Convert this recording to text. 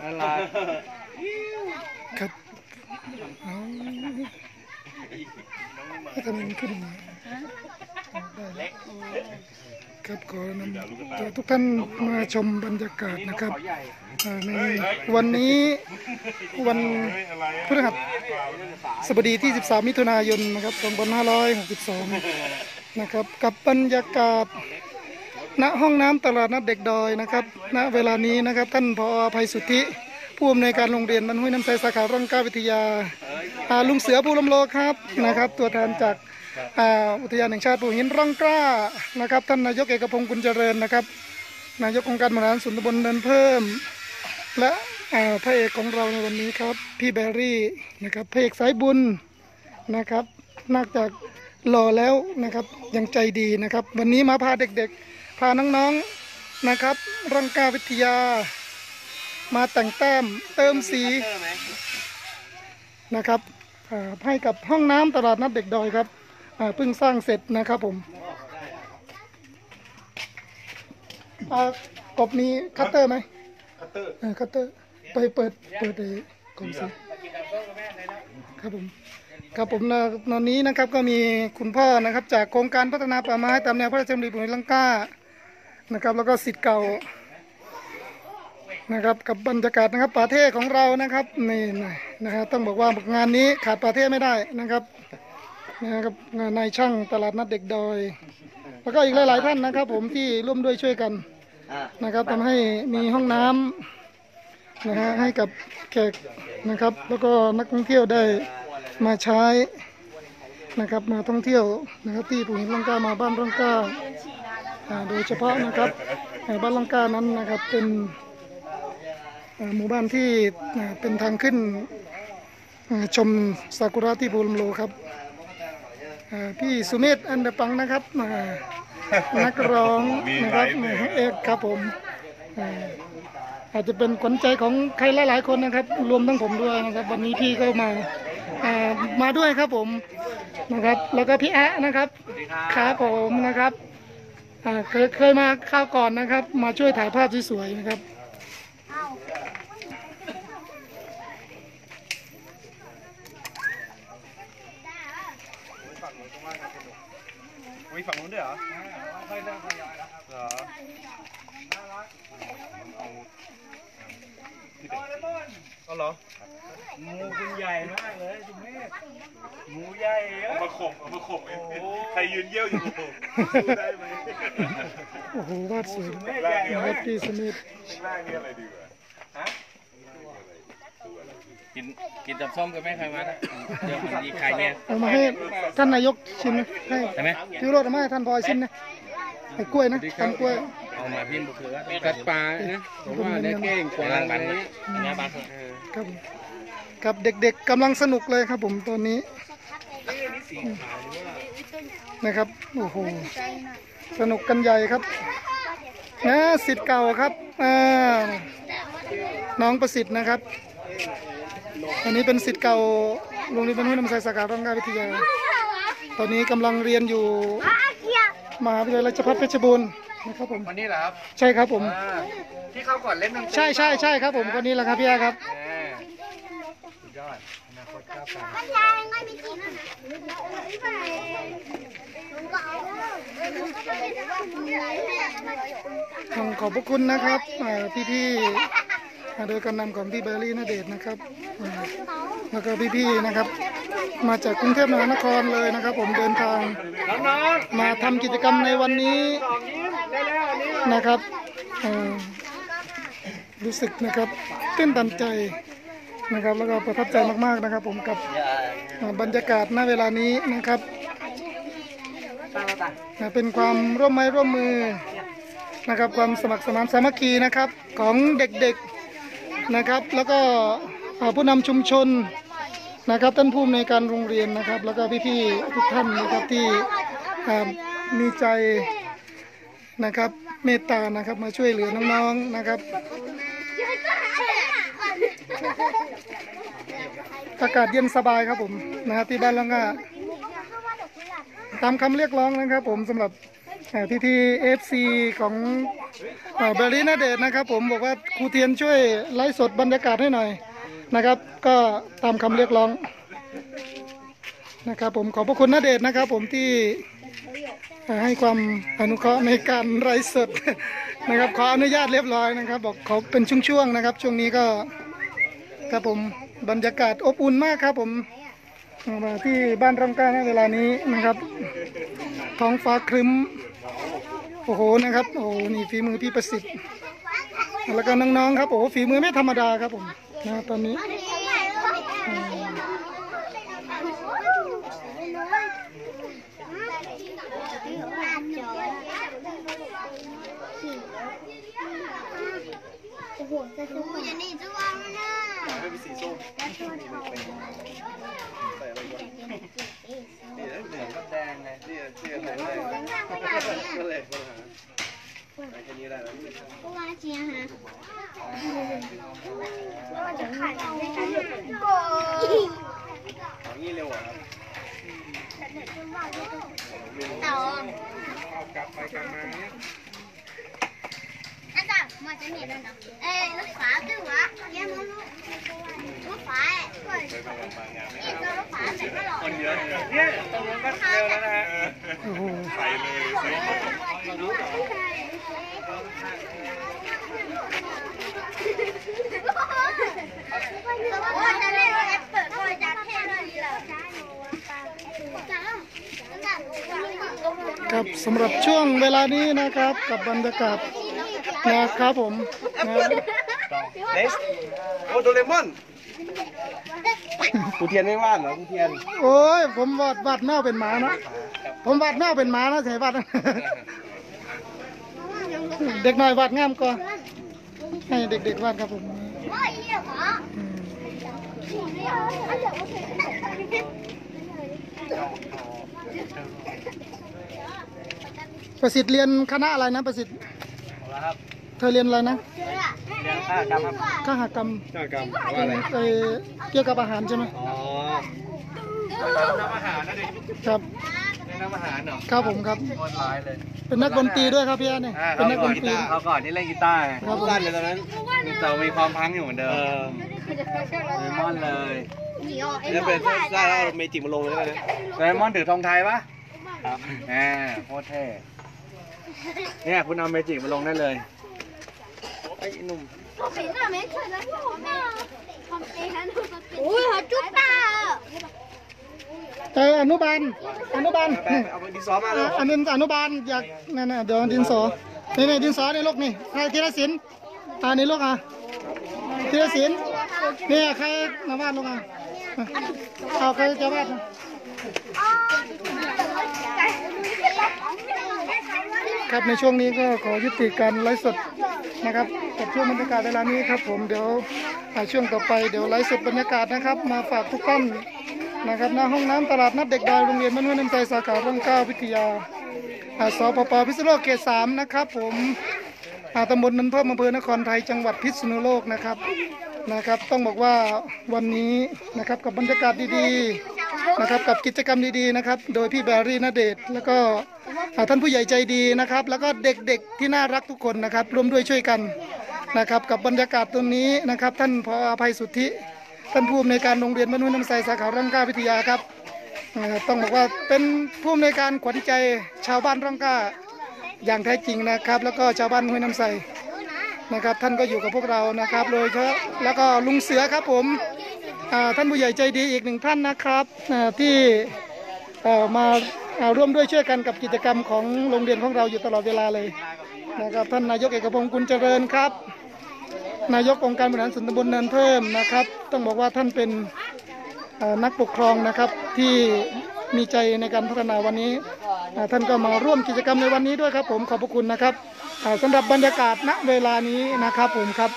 น่ารักครับเอาทำไมมันขึ้นมาครับขอนำทุกท่านมาชมบรรยากาศนะครับในวันนี้วันพฤหัสบดีที่ 13 มิถุนายนนะครับ 2562 นะครับกับบรรยากาศ ณห้องน้ำตลาดนัดเด็กดอยนะครับ ณ เวลานี้นะครับ ท่านพอภัยสุทธิ ผู้อำนวยการโรงเรียนบรรห้วยน้ำใสสาขาร่างกาวิทยาลุงเสือผู้ลำโลครับนะครับ ตัวแทนจากอุทยานแห่งชาติปูหินร่องกล้านะครับ ท่านนายกเอกพงศ์กุลเจริญนะครับ นายกองค์การบริหารส่วนตำบลเดินเพิ่ม และพระเอกของเราในวันนี้ครับ พี่แบรี่นะครับพระเอกสายบุญนะครับ นอกจากหล่อแล้วนะครับยังใจดีนะครับ วันนี้มาพาเด็กๆ พาน้องๆนะครับร่องกล้าวิทยา มาแต่งแต้มเติมสีนะครับอ่าให้กับห้องน้ำตลาดนัดเด็กดอยครับอ่าเพิ่งสร้างเสร็จนะครับผมอ่ากบมีคัตเตอร์ไหมคัตเตอร์คัตเตอร์ไปเปิดเปิดไอ้กลมสีครับผมครับผมนะตอนนี้นะครับก็มีคุณพ่อนะครับ จากโครงการพัฒนาป่าไม้ตามแนวพระราชดำริปุ่นลังกา นะครับ แล้วก็สิทธิ์เก่านะครับกับบรรยากาศนะครับป่าเทศของเรานะครับนี่นะครับต้องบอกว่างานนี้ขาดป่าเทศไม่ได้นะครับนะครับนายช่างตลาดนัดเด็กดอย แล้วก็อีกหลายๆท่านนะครับ ผมที่ร่วมด้วยช่วยกันนะครับทำให้มีห้องน้ำนะฮะให้กับแขกนะครับ แล้วก็นักท่องเที่ยวได้มาใช้นะครับมาท่องเที่ยวนะครับที่ปู่หินลังก้ามาบ้านลังกาอ่า โดยเฉพาะนะครับอ่าบ้านลังกานั้นนะครับเป็นอ่าหมู่บ้านที่อ่าเป็นทางขึ้นอ่าชมซากุระที่ภูลมโลครับอ่าพี่สุเมธอันเดปังนะครับอ่านักร้องนะครับเอกครับผมอ่าอาจจะเป็นขวัญใจของใครหลายๆคนนะครับ รวมทั้งผมด้วยนะครับ วันนี้พี่ก็มาอ่ามาด้วยครับผมนะครับ แล้วก็พี่แอะนะครับครับผมนะครับอ่า เคยเคยมาข้าวก่อนนะครับ มาช่วยถ่ายภาพสวยๆนะครับมีฝั่งนู้นด้วยเหรอเหรอเอาเหรอ งูคุณใหญ่มากเลยคุณแม่งูใหญ่เยอะมาข่มเอามาข่มเองใครยืนเยี่ยวอยู่สู้ได้ไหมโอ้โหวาดสวยแม่นะใหญ่ครับพี่สมิธข้างล่างนี่อะไรดีกว่ากินกินจับส้มกับแม่ใครมานะเดี๋ยวมันดีใครเนี่ยเอามาให้ท่านนายกชิมนะให้ใช่ไหมพี่โรดเอามาให้ท่านพลอยชิมนะไอ้กล้วยนะทำกล้วยเอามาพิมพ์บุคือว่ากัดปลานะผมว่าได้เก้งกว่าล้างเลบันยงานบันครับผม กับเด็กๆกำลังสนุกเลยครับผมตอนนี้นะครับโอ้โหสนุกกันใหญ่ครับนะสิทธิ์เก่าครับอ่าน้องประสิทธิ์นะครับ อันนี้เป็นสิทธิ์เก่าโรงเรียนบรรพุน้ำใสสาขาร่างกายวิทยา ตอนนี้กำลังเรียนอยู่มหาวิทยาลัยราชภัฏเพชรบูรณ์นะครับผมวันนี้เหรอครับ ใช่ครับผมที่เขาก่อนเล่นดนตรีใช่ใช่ใช่ครับผมคนนี้แหละครับพี่อาครับ ต้องขอบพระคุณนะครับพี่พี่าๆโดยการนำของพี่เบอร์รี่นาเดชนะครับแล้วก็พี่ๆนะครับ มาจากกรุงเทพมหานครเลยนะครับ ผมเดินทางมาทำกิจกรรมในวันนี้นะครับรู้สึกนะครับตื้นตันใจ นะครับ แล้วก็ประทับใจมากๆนะครับ ผมกับบรรยากาศณเวลานี้นะครับเป็นความร่วมไม้ร่วมมือนะครับความสมัครสมานสามัคคีนะครับของเด็กๆนะครับ แล้วก็ผู้นำชุมชนนะครับท่านผู้อำนวยการโรงเรียนนะครับ แล้วก็พี่ๆทุกท่านนะครับที่มีใจนะครับเมตตานะครับมาช่วยเหลือน้องๆนะครับ อากาศเย็นสบายครับผมนะครับที่บ้านร่องกล้าตามคำเรียกร้องนะครับผมสำหรับที่ที่ FC ของพี่ณเดชน์นะครับ ผมบอกว่าครูเทียนช่วยไลฟ์สดบรรยากาศให้หน่อยนะครับ ก็ตามคำเรียกร้องนะครับผมขอบพระคุณณเดชน์นะครับ ผมที่ให้ความอนุเคราะห์ในการไลฟ์สดนะครับขออนุญาตเรียบร้อยนะครับ บอกขอเป็นช่วงๆนะครับ ช่วงนี้ก็ ครับผมบรรยากาศอบอุ่นมากครับผมมาที่บ้านร่องกล้าในเวลานี้นะครับ ท้องฟ้าครึ้มโอ้โหนะครับโอ้โหนี่ฝีมือพี่ประสิทธิ์แล้วก็น้องๆครับโอ้ฝีมือไม่ธรรมดาครับผมนะตอนนี้โอ้โหจะซื้ออย่าหนีจะวางนะ ไม่เป็นสีส้มใส่อะไรก่อนนี่เหลืองกับแดงไงที่ที่ใส่แดงก็เลยปัญหาใส่แค่นี้ได้แล้วก็ว่าเจียฮะว่าจะขายในการหยุดโกของนี้เร็วอะครับต่อกลับไปกลับมาเนี่ยอาจารย์มาจะหนีแล้วนะเอ้ยรถฝาตึ้งวะแย่มึงรถฝาเอ้ยนี่ตัวรถฝาแต่ก็หลอก คนเยอะเนี่ยตรงนู้นก็เจอแล้วนะฮะโอ้โหใส่เลยว่าจะเล่นแอปเปิดก็จะเท่เลยเหรอครับสำหรับช่วงเวลานี้นะครับกับบรรยากาศนะครับผมนะเนสโอ้โดเรมอน กูเทียนไม่ว่านเหรอกูเทียนโอ้ยผมวาดวาดแมวเป็นหมานะผมวาดแมวเป็นหมานะใช่วาด เด็กน้อยวาดงามกว่าให้เด็กๆวาดครับผมว่าอีเหรออืมประสิทธิ์เรียนคณะอะไรนะประสิทธิ์เอาละครับ เธอเรียนอะไรนะเรียนค่ากรรมครับข้าหกรรมหน้ากรรมว่าอะไรเอ่อเกี่ยวกับอาหารใช่ไหมอ๋อน้ำอาหารนะดิครับเรียนน้ำอาหารเหรอครับผมครับ โคตรร้ายเลยเป็นนักดนตรีด้วยครับพี่อาเนี่ยอ่าเป็นนักดนตรี เขาก่อนที่เล่นกีตาร์ไงครับผม สั้นเลยตอนนั้นแต่มีความพังอยู่เหมือนเดิเอมอเลมอนเลยแล้วเป็นได้แล้วเมจิมาลงเลยนะเลมอนถือธงไทยปะครับแหมโคตรเท่เนี่ยคุณเอาเมจิมาลงได้เลย ไอ้หนุ่มโอ้ยหัวจุ๊บตาเอออนุบาลอนุบาลไปเอาดินสอมาเลยอันนี้อนุบาลอยากนั่นน่ะเดี๋ยวดินสอนี่นี่ดินสอในลูกนี่ใครธีรศิลป์อ่านี่ลูกอะธีรศิลป์นี่ใครมาวาดลูกอะเอาใครจะวาดนะครับในช่วงนี้ก็ขอยุติการไลฟ์สด นะครับกับช่วงบรรยากาศเวลานี้ครับผมเดี๋ยวอ่าช่วงต่อไปเดี๋ยวไลฟ์สดบรรยากาศนะครับ มาฝากทุกท่านนะครับหน้าห้องน้ำตลาดนัดเด็กดอยโรงเรียนมนุษย์น้ำใจสาขาร่องเก้าวิทยาอ่าสปปพิษณุโลกเขตสามนะครับ ผมอ่าตำบลนันเพิ่มอำเภอนครไทยจังหวัดพิษณุโลกนะครับนะครับ ต้องบอกว่าวันนี้นะครับกับบรรยากาศดีๆนะครับกับกิจกรรมดีๆนะครับ โดยพี่แบรี่นเดชแล้วก็ ท่านผู้ใหญ่ใจดีนะครับ แล้วก็เด็กๆที่น่ารักทุกคนนะครับ ร่วมด้วยช่วยกันนะครับ กับบรรยากาศตรงนี้นะครับ ท่านพออภัยสุทธิ ท่านผู้อำนวยการโรงเรียนมนุษย์น้ำใสสาขาร่องกล้าวิทยาครับต้องบอกว่าเป็นผู้อำนวยการขวัญใจชาวบ้านร่องกล้าอย่างแท้จริงนะครับ แล้วก็ชาวบ้านห้วยน้ำใสนะครับ ท่านก็อยู่กับพวกเรานะครับโดยเฉพาะแล้วก็ลุงเสือครับผมท่านผู้ใหญ่ใจดีอีกหนึ่งท่านนะครับที่ มาอ่าร่วมด้วยช่วยกันกับกิจกรรมของโรงเรียนของเราอยู่ตลอดเวลาเลยนะครับท่านนายกเอกพงศ์กุลเจริญครับ นายกองค์การบริหารส่วนตำบลเนินเพิ่มนะครับ ต้องบอกว่าท่านเป็นนักปกครองนะครับที่มีใจในการพัฒนาวันนี้ ท่านก็มาร่วมกิจกรรมในวันนี้ด้วยครับ ผมขอบพระคุณนะครับอ่าสำหรับบรรยากาศณเวลานี้นะครับผมครับ